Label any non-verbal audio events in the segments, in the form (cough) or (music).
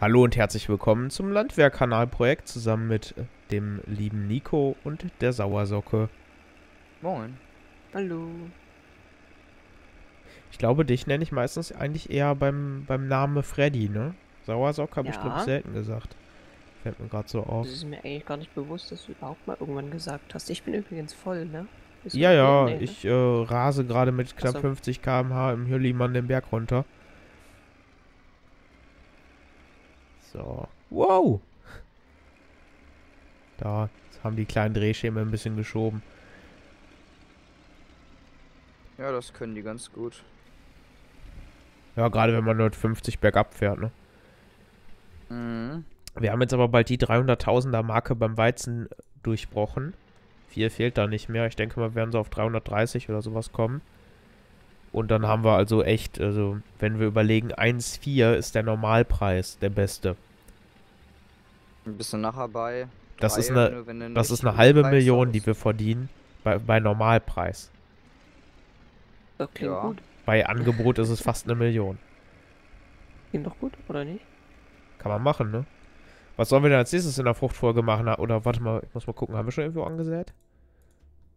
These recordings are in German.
Hallo und herzlich willkommen zum Landwehr-Kanalprojekt zusammen mit äh, dem lieben Nico und der Sauersocke. Moin. Hallo. Ich glaube, dich nenne ich meistens eigentlich eher beim, beim Namen Freddy, ne? Sauersocke habe ich, Ja. glaube ich, selten gesagt. Fällt mir gerade so auf. Das ist mir eigentlich gar nicht bewusst, dass du überhaupt mal irgendwann gesagt hast. Ich bin übrigens voll, ne? Ja, ja, ne? ich äh, rase gerade mit knapp so. 50 km/h im Hürlimann den Berg runter. So. Wow! Da haben die kleinen Drehschäme ein bisschen geschoben. Ja, das können die ganz gut. Ja, gerade wenn man 150 bergab fährt, ne? Mhm. Wir haben jetzt aber bald die 300.000er Marke beim Weizen durchbrochen. Viel fehlt da nicht mehr. Ich denke mal, wir werden so auf 330 oder sowas kommen. Und dann haben wir also echt, also wenn wir überlegen, 1,4 ist der Normalpreis, der beste. Bist du nachher bei? Das ist eine- Das ist eine halbe Preis Million, hast? die wir verdienen bei, bei Normalpreis. Das klingt Ja. gut. Bei Angebot ist es fast eine Million. Klingt doch gut, oder nicht? Kann man machen, ne? Was sollen wir denn als nächstes in der Fruchtfolge machen? Oder warte mal, ich muss mal gucken, haben wir schon irgendwo angesät?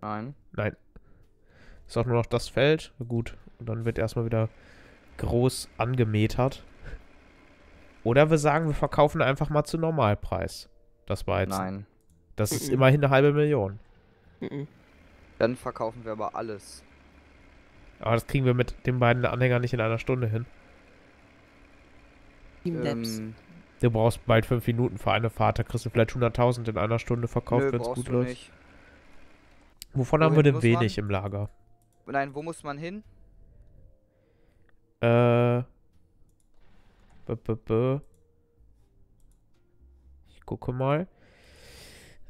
Nein. Nein. Ist auch nur noch das Feld. Gut. Und dann wird erstmal wieder groß angemetert. Oder wir sagen, wir verkaufen einfach mal zu Normalpreis. Das Weizen. Nein. Das ist immerhin eine halbe Million. Mhm. Dann verkaufen wir aber alles. Aber das kriegen wir mit den beiden Anhängern nicht in einer Stunde hin. Ähm, Du brauchst bald fünf Minuten für eine Fahrt. Da kriegst du vielleicht 100.000 in einer Stunde verkauft, wenn es gut läuft. nicht. Wovon haben wir Wohin denn wenig im Lager? Nein, wo muss man hin? Äh. B -b -b. Ich gucke mal.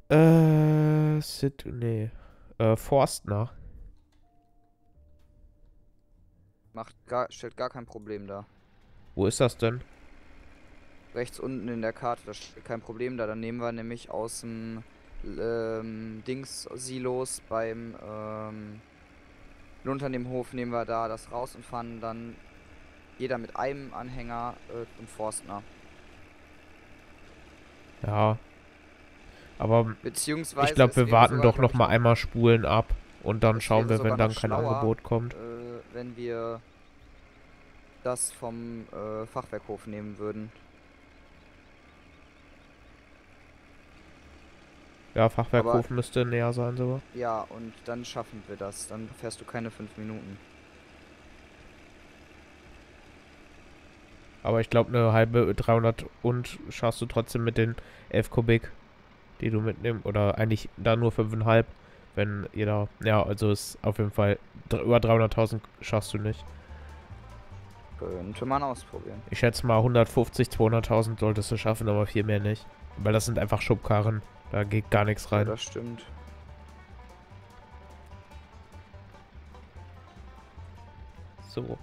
Äh. Sit. Nee. Äh, Forstner. Macht gar, stellt gar kein Problem dar. Wo ist das denn? Rechts unten in der Karte, das stellt kein Problem dar. Dann nehmen wir nämlich aus dem ähm, Dings Silos beim ähm, unter dem Hof nehmen wir da das raus und fahren dann jeder mit einem Anhänger äh, zum Forstner. Ja. Aber Beziehungsweise ich glaube, wir warten doch noch mal einmal Spulen ab. Und dann schauen wir, wenn dann kein schlauer, Angebot kommt. äh, wenn wir das vom äh, Fachwerkhof nehmen würden. Ja, Fachwerkhof müsste näher sein sogar. Ja, und dann schaffen wir das. Dann fährst du keine fünf Minuten. Aber ich glaube, eine halbe 300 und schaffst du trotzdem mit den 11 Kubik, die du mitnimmst. Oder eigentlich da nur 5,5, wenn jeder. Ja, also ist auf jeden Fall über 300.000 schaffst du nicht. Könnte man ausprobieren. Ich schätze mal 150, 200.000 solltest du schaffen, aber viel mehr nicht. Weil das sind einfach Schubkarren. Da geht gar nichts Ja, rein. das stimmt. So.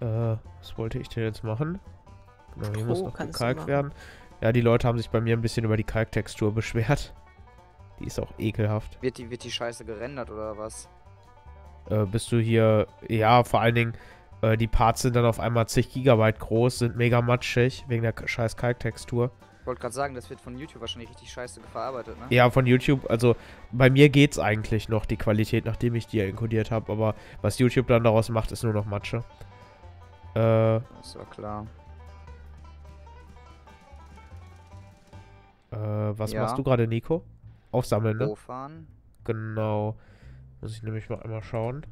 Äh, was wollte ich denn jetzt machen? Genau, hier muss Stroh noch gekalkt werden. Ja, die Leute haben sich bei mir ein bisschen über die Kalktextur beschwert. Die ist auch ekelhaft. Wird die, wird die Scheiße gerendert oder was? Äh, bist du hier, ja, vor allen Dingen, äh, die Parts sind dann auf einmal zig Gigabyte groß, sind mega matschig, wegen der scheiß Kalktextur. Ich wollte gerade sagen, das wird von YouTube wahrscheinlich richtig scheiße verarbeitet, ne? Ja, von YouTube, also bei mir geht's eigentlich noch, die Qualität, nachdem ich die ja encodiert habe, aber was YouTube dann daraus macht, ist nur noch Matsche. Äh, Das war klar. äh, was Ja. machst du gerade, Nico? Aufsammeln, ne? Hochfahren. Genau. Muss ich nämlich mal einmal schauen.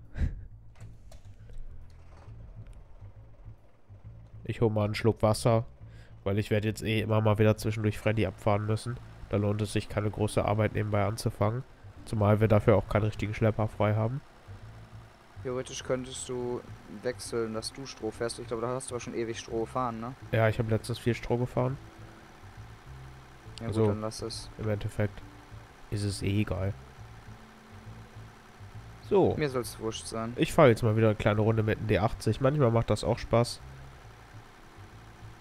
Ich hole mal einen Schluck Wasser, weil ich werde jetzt eh immer mal wieder zwischendurch Freddy abfahren müssen. Da lohnt es sich keine große Arbeit nebenbei anzufangen. Zumal wir dafür auch keinen richtigen Schlepper frei haben. Theoretisch könntest du wechseln, dass du Stroh fährst. Ich glaube, da hast du auch schon ewig Stroh gefahren, ne? Ja, ich habe letztens viel Stroh gefahren. Ja Also- gut, dann lass es. Im Endeffekt ist es eh egal. So. Mir soll es wurscht sein. Ich fahre jetzt mal wieder eine kleine Runde mit dem D80. Manchmal macht das auch Spaß.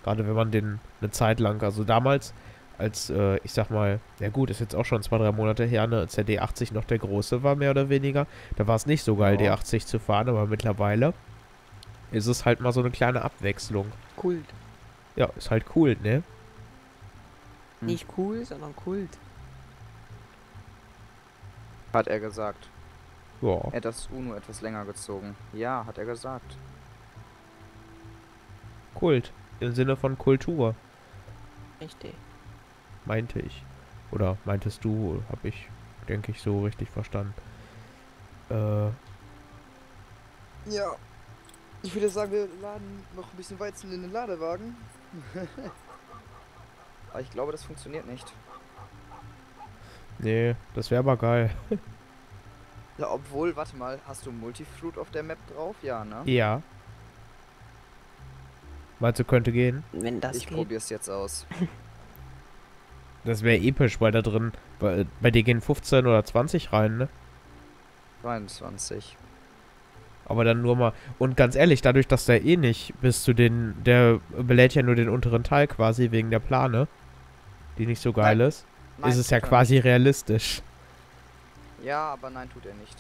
Gerade wenn man den eine Zeit lang, also damals, als, äh, ich sag mal, ja gut, ist jetzt auch schon zwei, drei Monate her, ne, als der D80 noch der große war, mehr oder weniger. Da war es nicht so geil, Ja. D80 zu fahren, aber mittlerweile ist es halt mal so eine kleine Abwechslung. Kult. Ja, ist halt cool, ne? Hm. Nicht cool, sondern Kult. Hat er gesagt. Ja. Er hat das UNO etwas länger gezogen. Ja, hat er gesagt. Kult. Im Sinne von Kultur, Richtig. meinte ich. Oder meintest du, hab ich, denke ich, so richtig verstanden. Äh, Ja. Ich würde sagen, wir laden noch ein bisschen Weizen in den Ladewagen. (laughs) Aber ich glaube, das funktioniert nicht. nee, das wäre aber geil. Ja, obwohl, warte mal, hast du Multifruit auf der Map drauf? Ja, ne? Ja. Meinst du, könnte gehen? Wenn das ich geht. probier's jetzt aus. (laughs) Das wäre episch, weil da drin, bei, bei dir gehen 15 oder 20 rein, ne? 22. Aber dann nur mal. Und ganz ehrlich, dadurch, dass der eh nicht bis zu den. Der belädt ja nur den unteren Teil quasi wegen der Plane. Die nicht so geil ist. Nein, ist es ja quasi realistisch. nicht. Ja, aber nein, tut er nicht.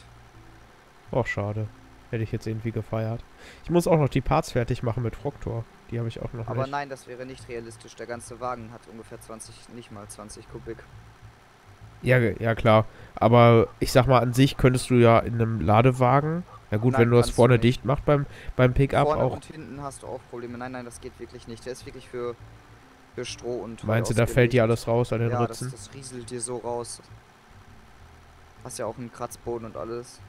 Och, schade. Hätte ich jetzt irgendwie gefeiert. Ich muss auch noch die Parts fertig machen mit Froktor. Die habe ich auch noch Aber nicht. nein, das wäre nicht realistisch. Der ganze Wagen hat ungefähr 20, nicht mal 20 Kubik. Ja, ja, klar. Aber ich sag mal, an sich könntest du ja in einem Ladewagen. Ja gut, Nein, wenn du das du vorne nicht. dicht machst beim, beim Pickup Vorne auch. und hinten hast du auch Probleme. Nein, nein, das geht wirklich nicht. Der ist wirklich für, für Stroh und Heu Meinst du, da fällt dir alles raus an den Ja, das, Ritzen? das rieselt dir so raus. Hast ja auch einen Kratzboden und alles.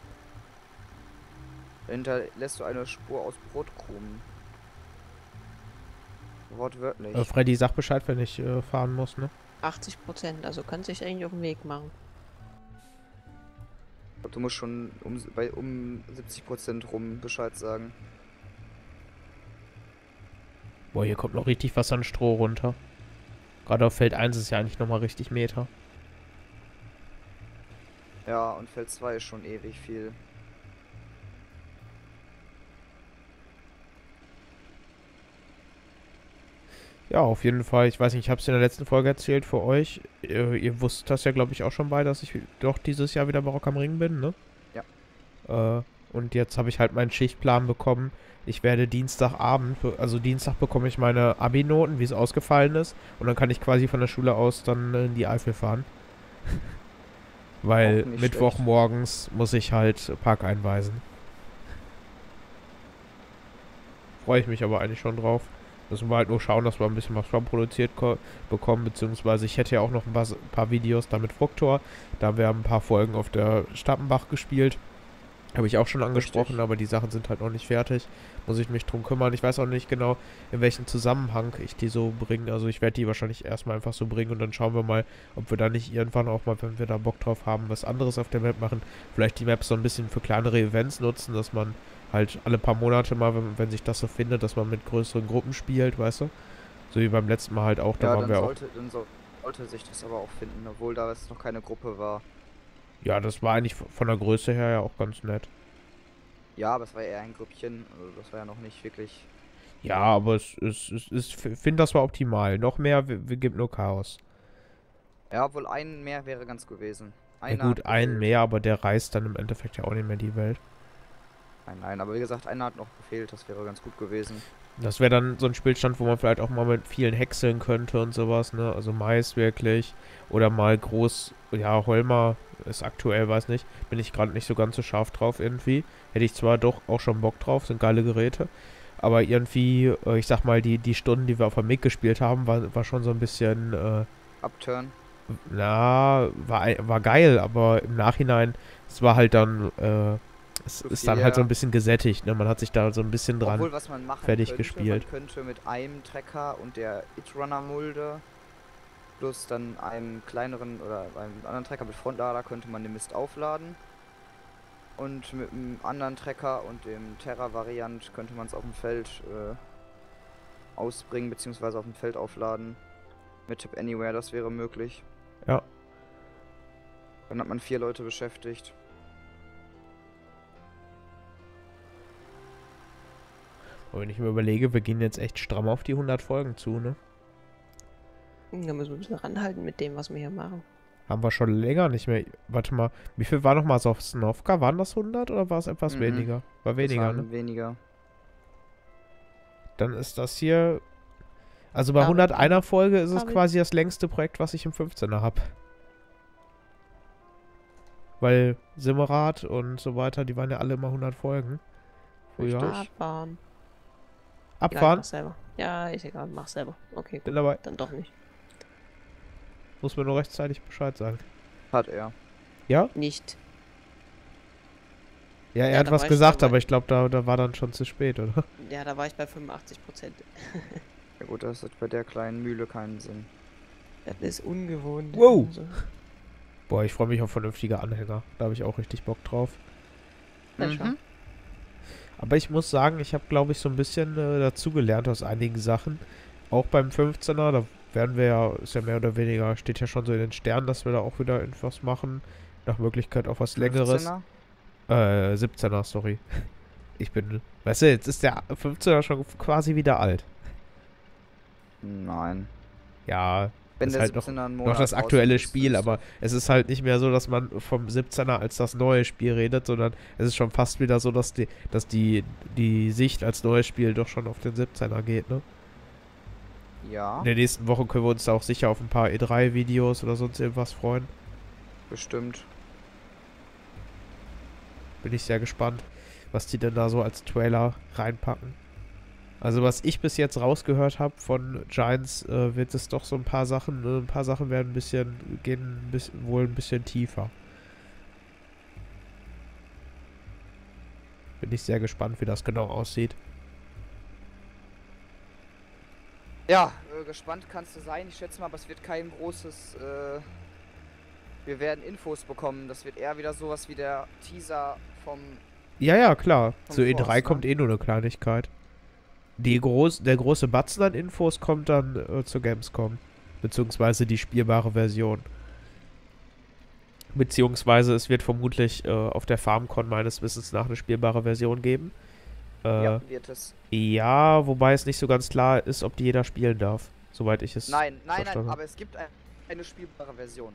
Dahinter lässt du eine Spur aus Brotkrumen. Wortwörtlich. Äh, Freddy, sag Bescheid, wenn ich äh, fahren muss, ne? 80 Prozent, also kann sich eigentlich auf den Weg machen. Du musst schon um, bei um 70% rum Bescheid sagen. Boah, hier kommt noch richtig was an Stroh runter. Gerade auf Feld 1 ist ja eigentlich nochmal richtig Meter. Ja, und Feld 2 ist schon ewig viel. Ja, auf jeden Fall. Ich weiß nicht, ich habe es in der letzten Folge erzählt für euch. Äh, ihr wusstet das ja, glaube ich, auch schon bei, dass ich doch dieses Jahr wieder bei Rock am Ring bin, ne? Ja. Äh, und jetzt habe ich halt meinen Schichtplan bekommen. Ich werde Dienstagabend, be- also Dienstag bekomme ich meine Abi-Noten, wie es ausgefallen ist. Und dann kann ich quasi von der Schule aus dann in die Eifel fahren. (laughs) Weil Auch nicht Mittwoch schlecht. morgens muss ich halt Park einweisen. Freue ich mich aber eigentlich schon drauf. Müssen wir halt nur schauen, dass wir ein bisschen was vorproduziert ko- bekommen, beziehungsweise ich hätte ja auch noch ein paar, s- paar Videos da mit Fruktor. Da haben wir ein paar Folgen auf der Stappenbach gespielt. Habe ich auch schon angesprochen, Richtig. aber die Sachen sind halt noch nicht fertig. Muss ich mich drum kümmern. Ich weiß auch nicht genau, in welchem Zusammenhang ich die so bringe. Also ich werde die wahrscheinlich erstmal einfach so bringen und dann schauen wir mal, ob wir da nicht irgendwann auch mal, wenn wir da Bock drauf haben, was anderes auf der Map machen. Vielleicht die Map so ein bisschen für kleinere Events nutzen, dass man halt alle paar Monate mal, wenn, wenn sich das so findet, dass man mit größeren Gruppen spielt, weißt du? So wie beim letzten Mal halt auch, da ja, waren dann wir auch. sollte, dann so, sollte sich das aber auch finden, obwohl da es noch keine Gruppe war. Ja, das war eigentlich von der Größe her ja auch ganz nett. Ja, aber es war eher ein Grüppchen, also das war ja noch nicht wirklich. Ja, aber es ist, es ist, ich finde, das war optimal. Noch mehr gibt nur Chaos. Ja, obwohl ein mehr wäre ganz gewesen. Ja Einer gut, hat ein mehr, aber der reißt dann im Endeffekt ja auch nicht mehr die Welt. Nein, nein, aber wie gesagt, einer hat noch gefehlt, das wäre ganz gut gewesen. Das wäre dann so ein Spielstand, wo man vielleicht auch mal mit vielen häckseln könnte und sowas, ne? Also Mais wirklich. Oder mal groß, ja, Holmer ist aktuell, weiß nicht. Bin ich gerade nicht so ganz so scharf drauf irgendwie. Hätte ich zwar doch auch schon Bock drauf, sind geile Geräte. Aber irgendwie, äh, ich sag mal, die, die Stunden, die wir auf der MIG gespielt haben, war, war schon so ein bisschen, äh, Upturn. na, war, war geil, aber im Nachhinein, es war halt dann, äh, es ist dann halt so ein bisschen gesättigt, ne? Man hat sich da so ein bisschen dran. Obwohl, was man machen fertig könnte, gespielt. man könnte mit einem Trecker und der It-Runner Mulde plus dann einem kleineren oder einem anderen Trecker mit Frontlader könnte man den Mist aufladen. Und mit einem anderen Trecker und dem Terra-Variant könnte man es auf dem Feld äh, ausbringen, beziehungsweise auf dem Feld aufladen. Mit Tip Anywhere, das wäre möglich. Ja. Dann hat man vier Leute beschäftigt. Und wenn ich mir überlege, wir gehen jetzt echt stramm auf die 100 Folgen zu, ne? Da müssen wir ein bisschen ranhalten mit dem, was wir hier machen. Haben wir schon länger nicht mehr. Warte mal, wie viel war nochmal Sosnovka? Waren das 100 oder war es etwas Mhm. weniger? War weniger, waren ne? Weniger. Dann ist das hier. Also bei Aber- 101er Folge ist es Aber- quasi das längste Projekt, was ich im 15er habe. Weil Simmerat und so weiter, die waren ja alle immer 100 Folgen. Früher. Richtig. Abfahren. Selber. Ja, ist egal, mach selber. Okay, gut. bin dabei. Dann doch nicht. Muss mir nur rechtzeitig Bescheid sagen. Hat er. Ja? Nicht. Ja, er Ja, hat was gesagt, aber ich glaube, da, da war dann schon zu spät, oder? (laughs) Ja, da war ich bei 85 Prozent. Ja gut, das hat bei der kleinen Mühle keinen Sinn. Das ist ungewohnt. Wow. Also, Boah, ich freue mich auf vernünftige Anhänger. Da habe ich auch richtig Bock drauf. na schon. Aber ich muss sagen, ich habe, glaube ich, so ein bisschen äh, dazugelernt aus einigen Sachen. Auch beim 15er, da werden wir ja, ist ja mehr oder weniger, steht ja schon so in den Sternen, dass wir da auch wieder etwas machen. Nach Möglichkeit auch was Längeres. 15er? Äh, 17er, sorry. Ich bin, weißt du, jetzt ist der 15er schon quasi wieder alt. Nein. Ja, Wenn Ist der halt noch- 17er einen noch Monat das draußen aktuelle Spiel, aber es ist halt nicht mehr so, dass man vom 17er als das neue Spiel redet, sondern es ist schon fast wieder so, dass die, dass die, die Sicht als neues Spiel doch schon auf den 17er geht, ne? Ja, In der nächsten Woche können wir uns da auch sicher auf ein paar E3-Videos oder sonst irgendwas freuen. bestimmt. Bin ich sehr gespannt, was die denn da so als Trailer reinpacken. Also was ich bis jetzt rausgehört habe von Giants, äh, wird es doch so ein paar Sachen, äh, ein paar Sachen werden ein bisschen, gehen ein bisschen, wohl ein bisschen tiefer. Bin ich sehr gespannt, wie das genau aussieht. Ja, äh, gespannt kannst du sein. Ich schätze mal, aber es wird kein großes. Äh, wir werden Infos bekommen. Das wird eher wieder sowas wie der Teaser vom. Ja, ja, klar. Zu E3 Force, ne? kommt eh nur eine Kleinigkeit. Die groß, der große Batzen an Infos kommt dann äh, zur Gamescom. Beziehungsweise die spielbare Version. Beziehungsweise es wird vermutlich äh, auf der FarmCon meines Wissens nach eine spielbare Version geben. Äh, ja, ja. wird es. wobei es nicht so ganz klar ist, ob die jeder spielen darf. Soweit ich es. Nein, nein, nein, verstanden. aber es gibt ein, eine spielbare Version.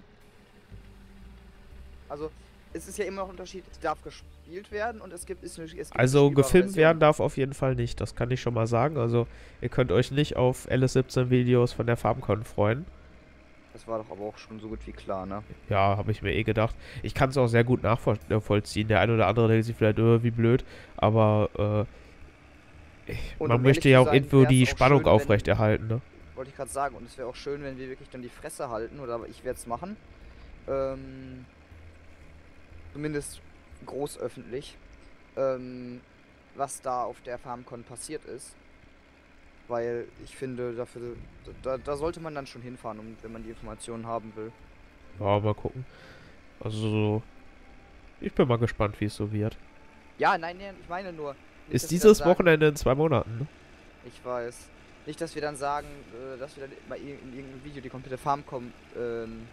Also, es ist ja immer noch ein Unterschied, es darf gespielt werden und es gibt, es, es gibt Also gefilmt Version. werden darf auf jeden Fall nicht, das kann ich schon mal sagen. Also ihr könnt euch nicht auf LS17-Videos von der FarmCon freuen. Das war doch aber auch schon so gut wie klar, ne? Ja, habe ich mir eh gedacht. Ich kann es auch sehr gut nachvollziehen. Der eine oder andere denkt sich vielleicht, äh, wie blöd, aber äh, Und man um möchte ja auch irgendwo die auch Spannung schön, aufrechterhalten, ne? Wollte ich gerade sagen. Und es wäre auch schön, wenn wir wirklich dann die Fresse halten, oder ich werde es machen. Ähm, zumindest großöffentlich. Ähm, was da auf der FarmCon passiert ist. Weil ich finde, dafür, da, da sollte man dann schon hinfahren, um, wenn man die Informationen haben will. Ja, mal gucken. Also so, ich bin mal gespannt, wie es so wird. Ja, nein, nein, ich meine nur. nicht, Ist dieses sagen- Wochenende in zwei Monaten, ne? Ich weiß. Nicht, dass wir dann sagen, äh, dass wir dann mal in irgendeinem Video die komplette Farmcom ähm,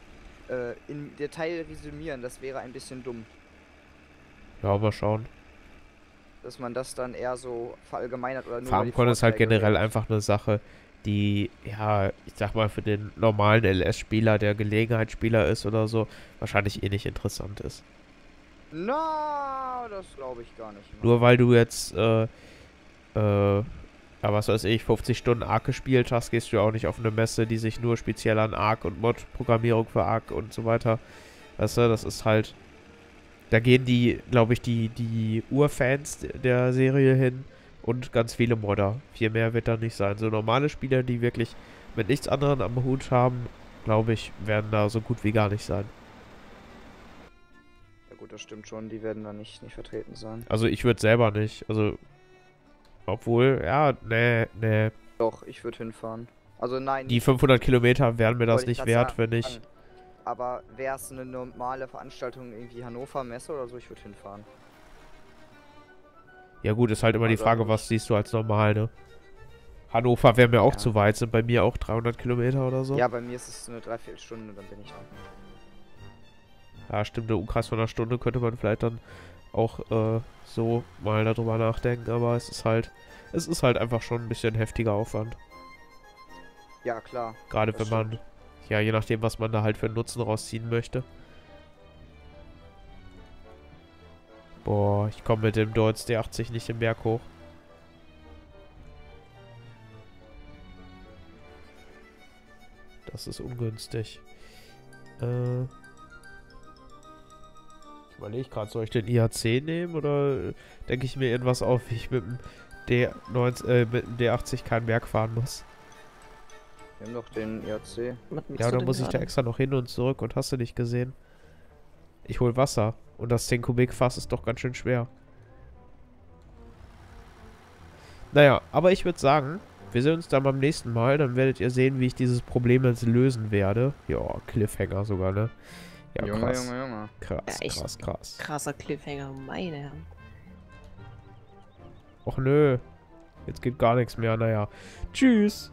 äh, in Detail resümieren. Das wäre ein bisschen dumm. Ja, mal schauen. Dass man das dann eher so verallgemeinert oder nur FarmCon ist halt generell redet. einfach eine Sache, die, ja, ich sag mal, für den normalen LS-Spieler, der Gelegenheitsspieler ist oder so, wahrscheinlich eh nicht interessant ist. Na, das glaube ich gar nicht. Nur weil du jetzt, äh, äh, ja, was weiß ich, 50 Stunden Arc gespielt hast, gehst du ja auch nicht auf eine Messe, die sich nur speziell an Arc und Mod-Programmierung für Arc und so weiter. Weißt du, das ist halt. Da gehen die, glaube ich, die, die Urfans der Serie hin und ganz viele Modder. Viel mehr wird da nicht sein. So normale Spieler, die wirklich mit nichts anderem am Hut haben, glaube ich, werden da so gut wie gar nicht sein. Ja gut, das stimmt schon. Die werden da nicht, nicht vertreten sein. Also ich würde selber nicht. Also, obwohl, ja, nee, nee. Doch, ich würde hinfahren. Also nein. Die 500 Kilometer wären mir das nicht wert, sagen. wenn ich. Aber wäre es eine normale Veranstaltung, irgendwie Hannover Messe oder so, ich würde hinfahren. Ja gut, ist halt immer die Also Frage, ich- was siehst du als normal, ne? Hannover wäre mir auch Ja. zu weit, sind bei mir auch 300 Kilometer oder so. Ja, bei mir ist es eine Dreiviertelstunde, dann bin ich da. Ja, stimmt, der Umkreis von einer Stunde könnte man vielleicht dann auch äh, so mal darüber nachdenken, aber es ist halt, es ist halt einfach schon ein bisschen heftiger Aufwand. Ja, klar. Gerade wenn man, ja, je nachdem, was man da halt für einen Nutzen rausziehen möchte. Boah, ich komme mit dem Deutz D80 nicht den Berg hoch. Das ist ungünstig. Äh. Ich überlege gerade, soll ich den IAC nehmen oder denke ich mir irgendwas auf, wie ich mit dem, D90, äh, mit dem D80 keinen Berg fahren muss? Wir haben doch den IAC. Machst Ja, dann muss ich da extra noch hin und zurück und hast du nicht gesehen. Ich hol Wasser. Und das 10 Kubik Fass ist doch ganz schön schwer. Naja, aber ich würde sagen, wir sehen uns dann beim nächsten Mal. Dann werdet ihr sehen, wie ich dieses Problem jetzt lösen werde. Ja, Cliffhanger sogar, ne? Ja, Junge, krass. Junge, Junge. Krass, Ja, krass, krass. Krasser Cliffhanger, meine Herren. Och nö. Jetzt geht gar nichts mehr. Naja. Tschüss.